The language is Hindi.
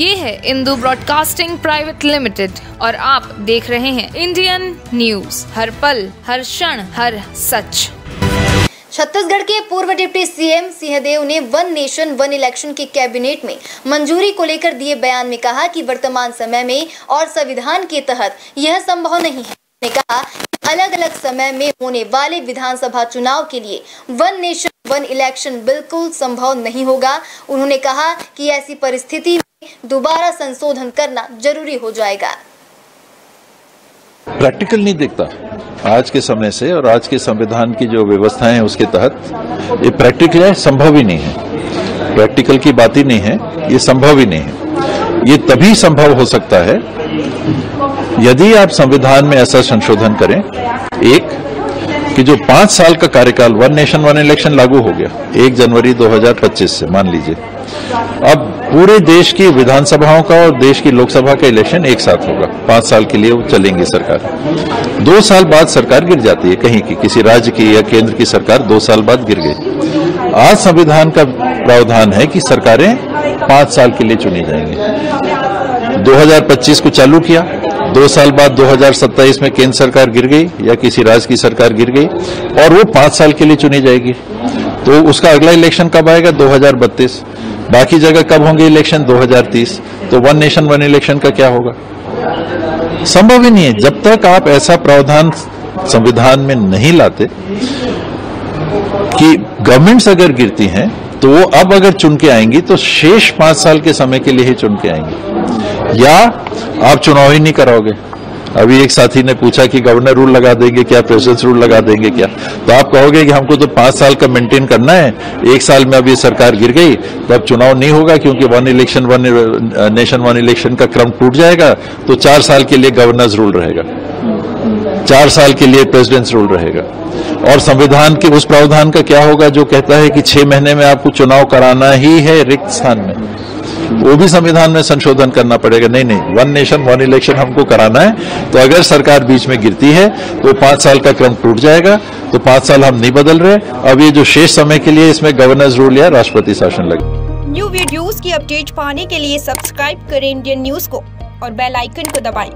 ये है इंदू ब्रॉडकास्टिंग प्राइवेट लिमिटेड और आप देख रहे हैं इंडियन न्यूज़। हर पल, हर क्षण, हर सच। छत्तीसगढ़ के पूर्व डिप्टी सीएम सिंहदेव ने वन नेशन, वन इलेक्शन के कैबिनेट में मंजूरी को लेकर दिए बयान में कहा कि वर्तमान समय में और संविधान के तहत यह संभव नहीं है। ने कहा अलग अलग समय में होने वाले विधानसभा चुनाव के लिए वन नेशन वन इलेक्शन बिल्कुल संभव नहीं होगा। उन्होंने कहा कि ऐसी परिस्थिति में दोबारा संशोधन करना ज़रूरी हो जाएगा। प्रैक्टिकल नहीं देखता। आज के समय से और आज के संविधान की जो व्यवस्थाएँ हैं उसके तहत ये प्रैक्टिकल है, संभव ही नहीं है। प्रैक्टिकल की बात ही नहीं है, ये संभव ही नहीं है। ये तभी संभव हो सकता है यदि आप संविधान में ऐसा संशोधन करें, एक, कि जो पाँच साल का कार्यकाल वन नेशन वन इलेक्शन लागू हो गया, एक जनवरी 2025 से, मान लीजिए। अब पूरे देश की विधानसभाओं का और देश की लोकसभा का इलेक्शन एक साथ होगा। पाँच साल के लिए वो चलेंगी सरकार। दो साल बाद सरकार गिर जाती है कहीं की, किसी राज्य की या केंद्र की सरकार दो साल बाद गिर गई। आज संविधान का प्रावधान है कि सरकारें पाँच साल के लिए चुनी जाएँगी। 2025 को चालू किया। दो साल बाद 2027 में केंद्र सरकार गिर गई या किसी राज्य की सरकार गिर गई और वो पाँच साल के लिए चुनी जाएगी। तो उसका अगला इलेक्शन कब आएगा? 2032 बाकी जगह कब होंगे इलेक्शन? 2030 तो वन नेशन, वन इलेक्शन का क्या होगा? संभव ही नहीं है। जब तक आप ऐसा प्रावधान संविधान में नहीं लाते कि गवर्नमेंट्स अगर गिरती हैं तो वो अब अगर चुन के आएँगी तो शेष पाँच साल के समय के लिए ही चुन के आएँगी। या आप चुनाव ही नहीं कराओगे। अभी एक साथी ने पूछा कि गवर्नर रूल लगा देंगे क्या प्रेसिडेंट रूल लगा देंगे क्या? तो आप कहोगे कि हमको तो पाँच साल का मेंटेन करना है। एक साल में अभी सरकार गिर गई तो अब चुनाव नहीं होगा क्योंकि one election one nation one election का क्रम टूट जाएगा। तो चार साल के लिए गवर्नर्स रूल रहेगा। चार साल के लिए प्रेसिडेंट्स रूल रहेगा। और संविधान के, उस प्रावधान का क्या होगा जो कहता है कि छह महीने में आपको चुनाव कराना ही है रिक्त स्थान में। वो भी संविधान में संशोधन करना पड़ेगा। नहीं नहीं वन नेशन वन इलेक्शन हमको कराना है। तो अगर सरकार बीच में गिरती है तो पाँच साल का क्रम टूट जाएगा। तो पाँच साल हम नहीं बदल रहे। अब ये जो शेष समय के लिए इसमें गवर्नर्स रूल या राष्ट्रपति शासन लगे। न्यू वीडियोस की अपडेट पाने के लिए सब्सक्राइब करें इंडियन न्यूज़ को और बेल आइकन को दबाएँ।